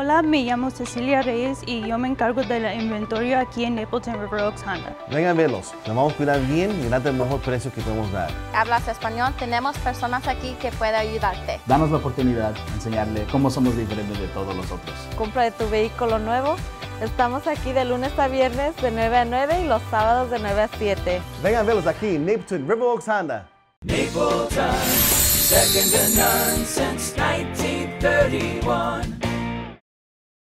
Hola, me llamo Cecilia Reyes y yo me encargo del inventario aquí en Napleton River Oaks Honda. Vengan a verlos, nos vamos a cuidar bien y darte el mejor precio que podemos dar. ¿Hablas español? Tenemos personas aquí que pueden ayudarte. Danos la oportunidad de enseñarle cómo somos diferentes de todos los otros. Compra de tu vehículo nuevo. Estamos aquí de lunes a viernes de 9 a 9 y los sábados de 9 a 7. Vengan a verlos aquí en Napleton River Oaks Honda. Napleton, second to none since 1931.